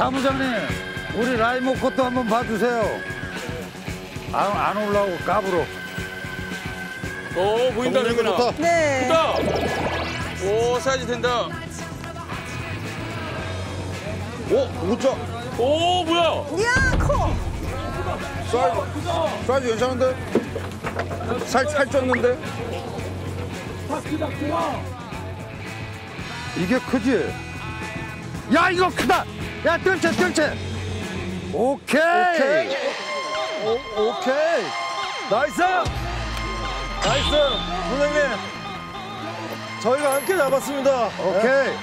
사무장님, 우리 라이머 것도 한번 봐주세요. 안, 안 올라오고 까불어. 오 보인다 명근아. 좋다. 네. 크다. 오 사이즈 된다. 오, 오자. 오 뭐야? 야, 커. 사이즈, 사이즈 괜찮은데? 살, 살 쪘는데? 이게 크지? 야, 이거 크다! 야, 뜰채, 뜰채! 오케이! 오케이. 오, 오케이. Nice! Nice! 선생님. 저희가 함께 잡았습니다. 오케이!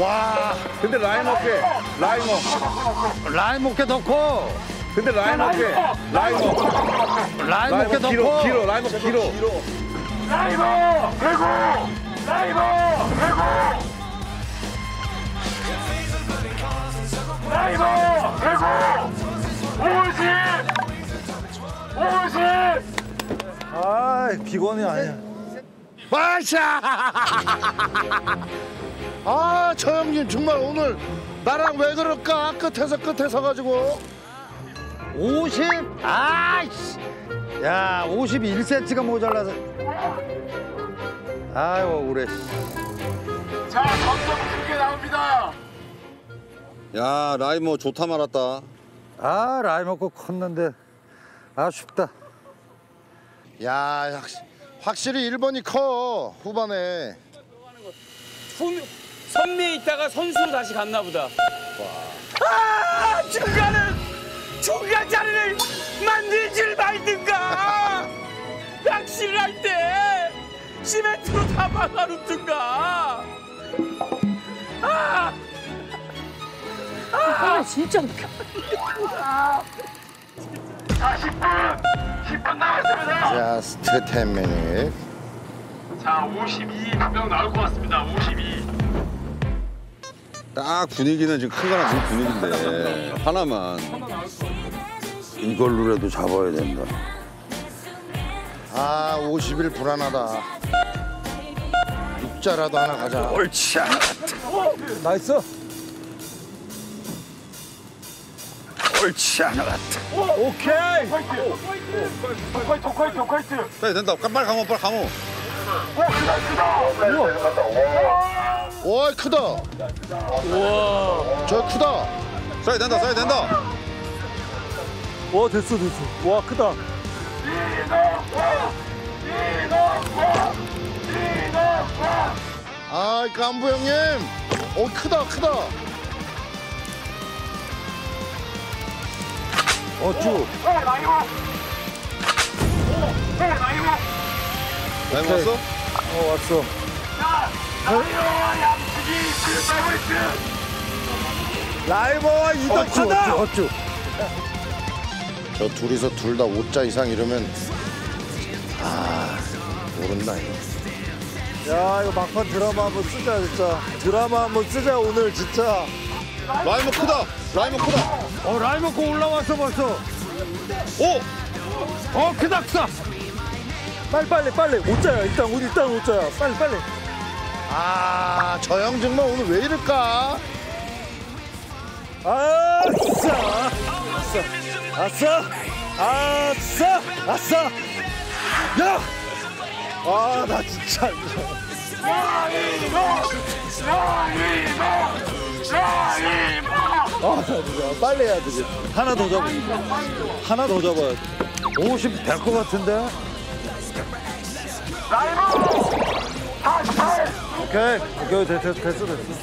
와. 근데 라이머 께. 라이머. 라이머 께 넣고, 근데 라이머 께. 라인 어. 라임 어깨 라인 어 길어, 넣고. 길어. 라인 어 길어. 아, 비건이 아니야. 마샤! 아, 저 형님 정말 오늘 나랑 왜 그럴까? 끝에서 끝에 서 가지고. 50? 아이씨! 야, 51cm가 모자라서. 아유, 억울해. 야, 라인 뭐 좋다 말았다. 아, 라임 어깨 컸는데. 아쉽다. 야, 확- 확실히 1번이 커, 후반에. 손 선미에 있다가 선수로 다시 갔나 보다. 아 중간은 중간 자리를 만들질 말든가. 낚시를 할 때 시멘트로 다 막아놓든가. 아. 아, 진짜 웃겨. 자, 스테테미닉. 자, 52 가격 나올 것 같습니다. 52. 딱 분위기는 지금 큰 거랑 지금 분위기인데. 하나만. 이걸로라도 잡아야 된다. 아, 51 불안하다. 육자라도 하나 가자. 옳지. 나이스. 옳지 않아 같아. 오케이. 토카이트, 토카이트, 토카이트. 빨리 된다. 빨리 감어, 빨리 감어. 와, 크다. 우와. 저 크다. 쏴야 된다, 쏴야 된다. 와 됐어 됐어 와 크다 아, 깐부 형님. 오, 크다, 크다. 어쭈. 라인 왔어? 어 왔어 라이버와 이덕하다. 어쭈, 어쭈. 저 둘이서 둘 다 5자 이상 이러면 아, 모른다 이거. 야 이거 막판 드라마 한번 쓰자 진짜 드라마 한번 쓰자 오늘 진짜 라이버 크다. 라이버 크다. 어, 라임 어깨 올라왔어 벌써. 오! 어, 크다, 크다. 빨리 빨리 빨리 오자야 일단 우리 일단 오자야 빨리 빨리 아, 저 형 정말 오늘 왜 이럴까? 아싸 아싸 아싸 아싸 야아 나 진짜 진짜 빨리 해야 되지 하나 더 잡아. 하나 더 잡아야 돼 50 될 것 같은데? 오케이. 오케이. 됐어 됐어 됐어